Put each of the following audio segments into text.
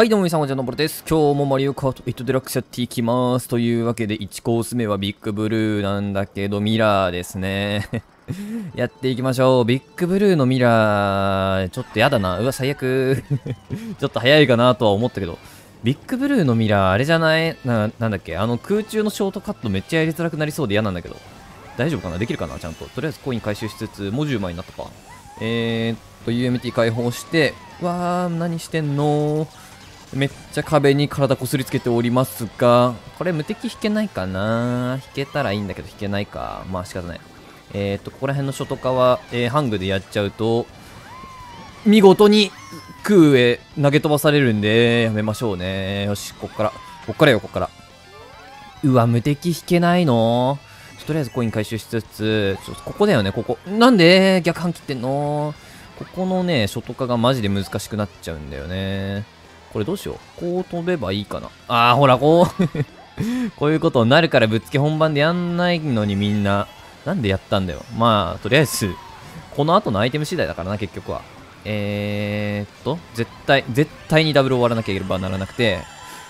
はい、どうも皆さん、おじゃのぼるです。今日もマリオカート8デラックスやっていきます。というわけで、1コース目はビッグブルーなんだけど、ミラーですね。やっていきましょう。ビッグブルーのミラー、ちょっとやだな。うわ、最悪。ちょっと早いかなとは思ったけど、ビッグブルーのミラー、あれじゃない？な、なんだっけ？あの空中のショートカットめっちゃやりづらくなりそうで嫌なんだけど。大丈夫かな？できるかな？ちゃんと。とりあえずコイン回収しつつ、もう10枚になったか。えーっと、UMT 解放して、わー、何してんのー？めっちゃ壁に体こすりつけておりますが、これ無敵引けないかな？引けたらいいんだけど引けないか。まあ仕方ない。えーっと、ここら辺の初トカは、えーハングでやっちゃうと、見事に空へ投げ飛ばされるんで、やめましょうね。よし、こっから。こっからよ、こっから。うわ、無敵引けないの？とりあえずコイン回収しつつ、ちょっとここだよね、ここ。なんで逆半切ってんの？ここのね、初トカがマジで難しくなっちゃうんだよね。これどうしよう。こう飛べばいいかな。あー、ほら、こう。こういうことになるからぶっつけ本番でやんないのにみんな。なんでやったんだよ。まあ、とりあえず、この後のアイテム次第だからな、結局は。えーっと、絶対、絶対にダブル終わらなければならなくて、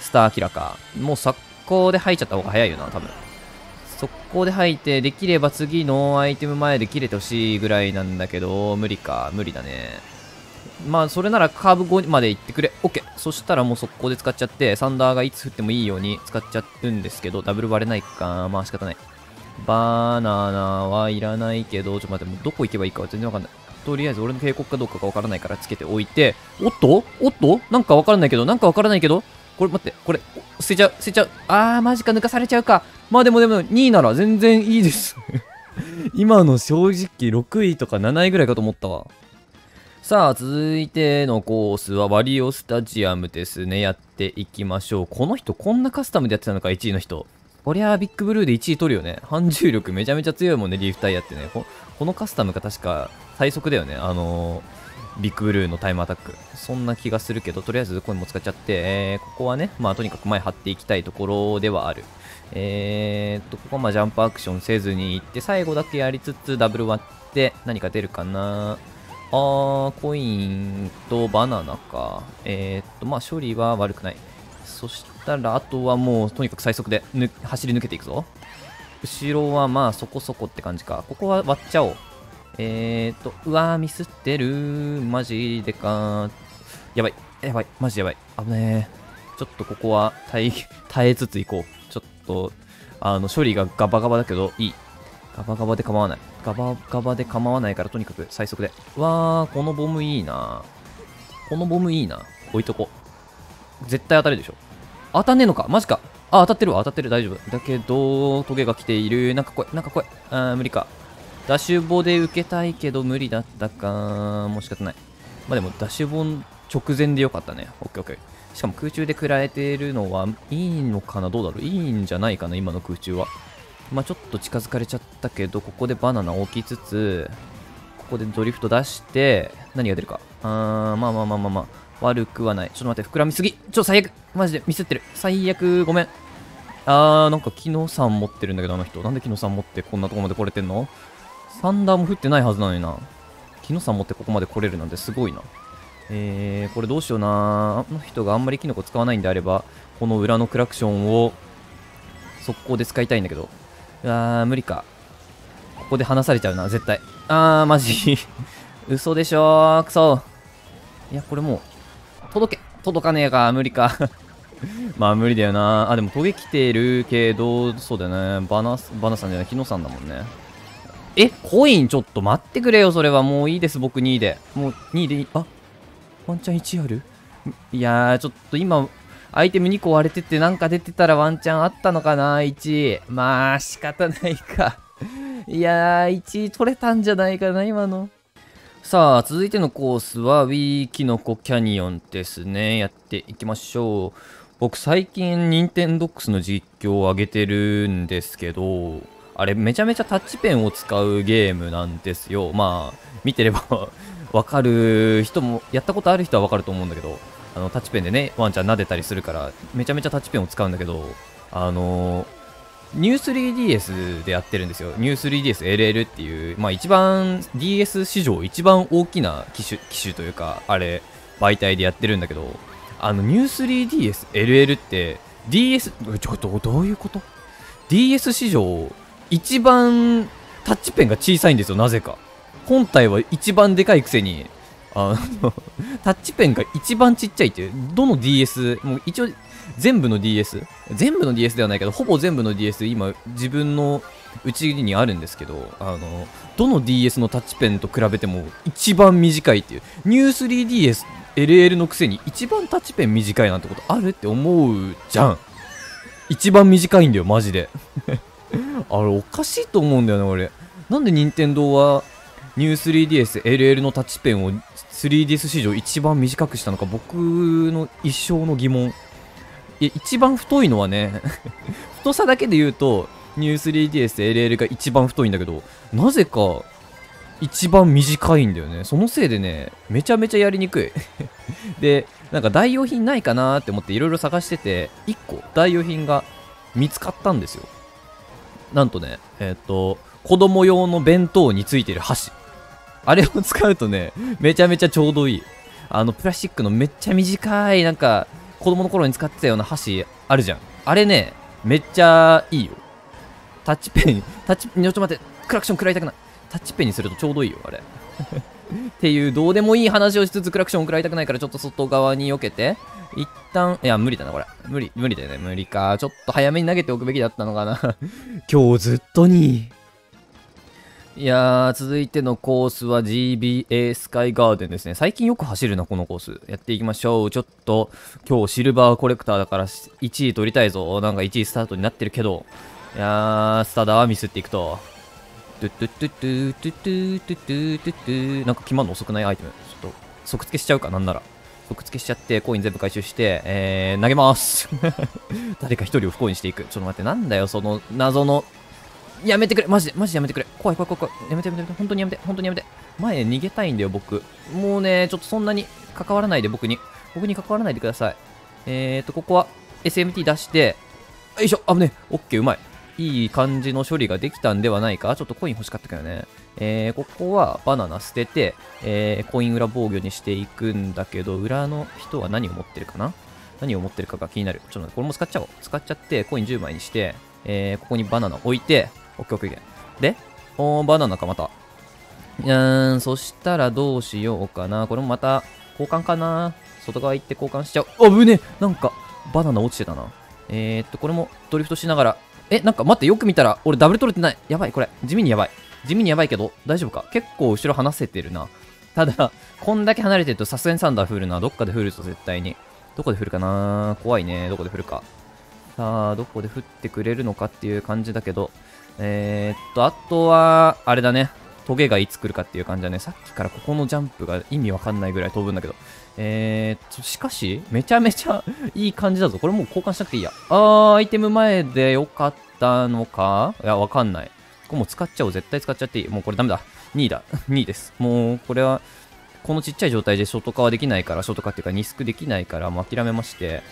スターキラか。もう速攻で吐いちゃった方が早いよな、多分。速攻で吐いて、できれば次のアイテム前で切れてほしいぐらいなんだけど、無理か、無理だね。まあ、それならカーブ後まで行ってくれ。OK。そしたらもう速攻で使っちゃって、サンダーがいつ降ってもいいように使っちゃうんですけど、ダブル割れないか。まあ仕方ない。バナナはいらないけど、ちょっと待って、もうどこ行けばいいかは全然わかんない。とりあえず俺の警告かどうかがわからないからつけておいて、おっと？おっと？なんかわからないけど、なんかわからないけど、これ待って、これ、捨てちゃう、捨てちゃう。あー、マジか抜かされちゃうか。まあでもでも、2位なら全然いいです。今の正直6位とか7位ぐらいかと思ったわ。さあ、続いてのコースはワリオスタジアムですね。やっていきましょう。この人、こんなカスタムでやってたのか、1位の人。こりゃビッグブルーで1位取るよね。反重力めちゃめちゃ強いもんね、リーフタイヤってね。このカスタムが確か最速だよね。あのー、ビッグブルーのタイムアタック。そんな気がするけど、とりあえずコインも使っちゃって、えー、ここはね、まあとにかく前張っていきたいところではある。えーっと、ここはまあジャンプアクションせずに行って、最後だけやりつつダブル割って何か出るかな。あー、コインとバナナか。えー、っと、まあ処理は悪くない。そしたら、あとはもうとにかく最速で走り抜けていくぞ。後ろはまあそこそこって感じか。ここは割っちゃおう。えー、っと、うわー、ミスってるマジでかやばい、やばい、マジやばい。危ねえ。ちょっとここは耐え、耐えつついこう。ちょっと、あの、処理がガバガバだけど、いい。ガバガバで構わない。ガバガバで構わないから、とにかく最速で。わー、このボムいいなこのボムいいな置いとこ。絶対当たるでしょ。当たんねえのかマジか。あ、当たってるわ、当たってる、大丈夫。だけど、トゲが来ている。なんか来い、なんか来い。あー、無理か。ダッシュボで受けたいけど無理だったか。もう仕方ない。まあでも、ダッシュボ直前でよかったね。オッケーオッケー。しかも空中で食らえてるのはいいのかな？どうだろう？いいんじゃないかな今の空中は。まあちょっと近づかれちゃったけど、ここでバナナ置きつつ、ここでドリフト出して、何が出るか。あー、まあまあまあまあまあ。悪くはない。ちょっと待って、膨らみすぎ。ちょ、最悪。マジでミスってる。最悪、ごめん。あー、なんか、キノさん持ってるんだけど、あの人。なんでキノさん持ってこんなとこまで来れてんの？サンダーも降ってないはずなのにな。キノさん持ってここまで来れるなんてすごいな。えー、これどうしような。あの人があんまりキノコ使わないんであれば、この裏のクラクションを速攻で使いたいんだけど。うわー、無理か。ここで離されちゃうな、絶対。あー、マジ。嘘でしょくそ。いや、これもう、届け届かねえか、無理か。まあ無理だよな。あ、でもトゲ来てるけど、そうだよね。バナ、バナさんじゃない、キノさんだもんね。え、コインちょっと待ってくれよ、それは。もういいです、僕2位で。もう2位でいい。あ、ワンチャン1ある？いやー、ちょっと今、アイテム2個割れててなんか出てたらワンチャンあったのかな、1位。まあ、仕方ないか。いやー、1位取れたんじゃないかな、今の。さあ、続いてのコースは Wii キノコキャニオンですね。やっていきましょう。僕最近、ニンテンドックスの実況を上げてるんですけど、あれめちゃめちゃタッチペンを使うゲームなんですよ。まあ、見てれば わかる人も、やったことある人はわかると思うんだけど、あのタッチペンでね、ワンちゃん撫でたりするから、めちゃめちゃタッチペンを使うんだけど、あのニュー 3DS でやってるんですよ。ニュー 3DSLL っていう、まあ一番 DS 史上一番大きな機種、機種というか、あれ、媒体でやってるんだけど、あの、ニュー 3DS LL って、DS、ちょっとどういうこと ?DS 史上、一番タッチペンが小さいんですよ、なぜか。本体は一番でかいくせに、あの タッチペンが一番ちっちゃいっていう、どの DS、もう一応全部の DS、全部の DS ではないけど、ほぼ全部の DS、今自分のうちにあるんですけど、あの、どの DS のタッチペンと比べても一番短いっていう、ニュー 3DS LL のくせに一番タッチペン短いなんてことあるって思うじゃん。一番短いんだよ、マジで。あれ、おかしいと思うんだよね、俺。なんで任天堂はニュー 3DS LL のタッチペンを 3DS 史上一番短くしたのか僕の一生の疑問。いや一番太いのはね 太さだけで言うとニュー 3DS LL が一番太いんだけどなぜか一番短いんだよね。そのせいでねめちゃめちゃやりにくい。でなんか代用品ないかなって思っていろいろ探してて1個代用品が見つかったんですよ。なんとねえっ、と子供用の弁当についてる箸。あれを使うとね、めちゃめちゃちょうどいい。あの、プラスチックのめっちゃ短い、なんか、子供の頃に使ってたような箸あるじゃん。あれね、めっちゃいいよ。タッチペン、タッチ、ちょっと待って、クラクション食らいたくない。タッチペンにするとちょうどいいよ、あれ。っていう、どうでもいい話をしつつクラクション食らいたくないから、ちょっと外側に避けて、一旦、いや、無理だな、これ。無理、無理だよね、無理か。ちょっと早めに投げておくべきだったのかな。今日ずっとに。いやー、続いてのコースは GBA スカイガーデンですね。最近よく走るな、このコース。やっていきましょう。ちょっと、今日シルバーコレクターだから1位取りたいぞ。なんか1位スタートになってるけど。いやー、スタダーミスっていくと。トゥトゥトゥトゥトゥトゥトゥトゥトゥトゥなんか決まるの遅くないアイテム。ちょっと、即付けしちゃうか、なんなら。即付けしちゃって、コイン全部回収して、えー、投げます誰か一人を不幸にしていく。ちょっと待って、なんだよ、その謎のやめてくれマジで、マジでやめてくれ怖い怖い怖い怖い。やめてやめて、本当にやめて、本当にやめて。前逃げたいんだよ、僕。もうね、ちょっとそんなに関わらないで、僕に。僕に関わらないでください。えーと、ここは SMT 出して、よいしょ、危ねオッケー、うまい。いい感じの処理ができたんではないかちょっとコイン欲しかったけどね。えー、ここはバナナ捨てて、えー、コイン裏防御にしていくんだけど、裏の人は何を持ってるかな？何を持ってるかが気になる。ちょっと待って、これも使っちゃおう。使っちゃって、コイン10枚にして、えー、ここにバナナ置いて、オッケーオッケーオッケー。で、おー、バナナかまた。うーん、そしたらどうしようかな。これもまた、交換かな。外側行って交換しちゃう。あぶねなんか、バナナ落ちてたな。えー、っと、これもドリフトしながら。え、なんか待って、よく見たら、俺ダブル取れてない。やばい、これ。地味にやばい。地味にやばいけど、大丈夫か？結構後ろ離せてるな。ただ、こんだけ離れてるとさすがにサンダー降るな。どっかで降ると絶対に。どこで降るかな？怖いね。どこで降るか。さあ、どこで降ってくれるのかっていう感じだけど、えー、っと、あとは、あれだね。トゲがいつ来るかっていう感じだね。さっきからここのジャンプが意味わかんないぐらい飛ぶんだけど。えー、っと、しかし、めちゃめちゃいい感じだぞ。これもう交換しなくていいや。あー、アイテム前でよかったのか？いや、わかんない。これも使っちゃおう。絶対使っちゃっていい。もうこれダメだ。2位だ。2位です。もう、これは、このちっちゃい状態でショート化はできないから、ショート化っていうかニスクできないから、もう諦めまして、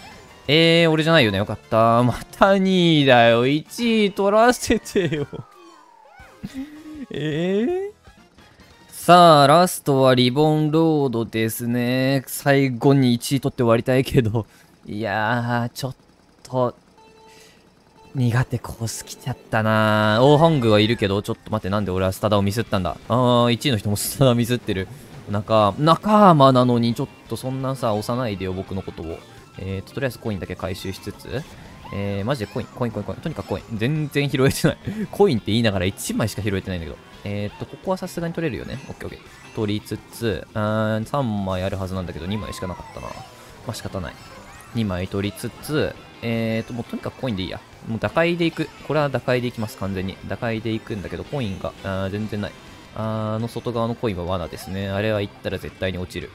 えー、俺じゃないよね。よかった。また2位だよ。1位取らせてよ。えー、さあ、ラストはリボンロードですね。最後に1位取って終わりたいけど。いやー、ちょっと、苦手コース来ちゃったなオーハングはいるけど、ちょっと待って、なんで俺はスタダをミスったんだ？あー、1位の人もスタダミスってる。仲、仲間なのに、ちょっとそんなさ、押さないでよ、僕のことを。えーと、とりあえずコインだけ回収しつつ、えー、マジでコイン、コイン、コイン、コイン。とにかくコイン。全然拾えてない コインって言いながら1枚しか拾えてないんだけど。えーと、ここはさすがに取れるよね。オッケーオッケー。取りつつ、あー3枚あるはずなんだけど、2枚しかなかったな。まあ仕方ない。2枚取りつつ、えーと、もうとにかくコインでいいや。もう打開でいく。これは打開でいきます、完全に。打開でいくんだけど、コインが、あ全然ない。あの外側のコインは罠ですね。あれは行ったら絶対に落ちる。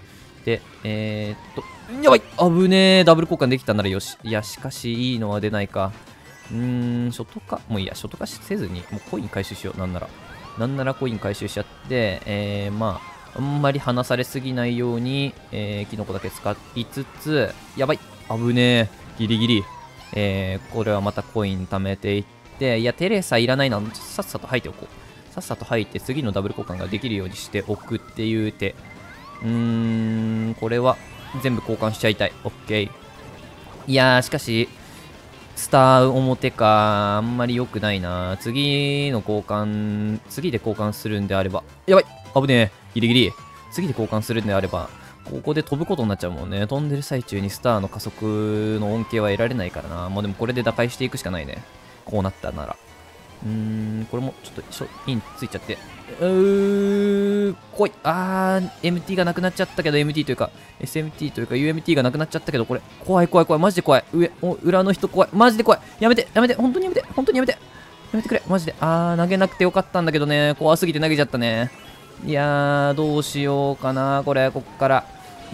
で、えー、っと、やばい危ねえダブル交換できたならよし。いや、しかし、いいのは出ないか。うーん、ショトか、もういいや、ショト化せずに、もうコイン回収しよう、なんなら。なんならコイン回収しちゃって、えー、まあ、あんまり離されすぎないように、えー、キノコだけ使いつつ、やばい危ねえギリギリ。えー、これはまたコイン貯めていって、いや、テレサいらないな、さっさと吐いておこう。さっさと吐いて次のダブル交換ができるようにしておくっていう手。うーん、これは全部交換しちゃいたい。オッケー。いやー、しかし、スター表か、あんまり良くないな。次の交換、次で交換するんであれば、やばい危ねえ。ギリギリ。次で交換するんであれば、ここで飛ぶことになっちゃうもんね。飛んでる最中にスターの加速の恩恵は得られないからな。まあでもこれで打開していくしかないね。こうなったなら。うーん、これもちょっと、インついちゃって。うー、来い。あー、MT がなくなっちゃったけど、MT というか、SMT というか、UMT がなくなっちゃったけど、これ、怖い怖い怖い。マジで怖い。上、お裏の人怖い。マジで怖い。やめて、やめて、本当にやめて、本当にやめて。やめてくれ、マジで。あー、投げなくてよかったんだけどね。怖すぎて投げちゃったね。いやー、どうしようかな、これ、こっから。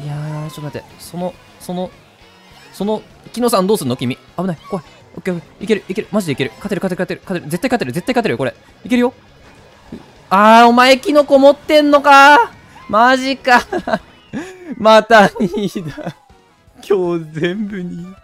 いやー、ちょっと待って。その、その、その、木野さんどうすんの？君。危ない、怖い。オッケー、いける、いける。マジでいける。勝てる、勝てる、勝てる、勝てる。絶対勝てる、絶対勝てるよ、これ。いけるよ。あー、お前キノコ持ってんのか？マジか また2だ。今日全部2。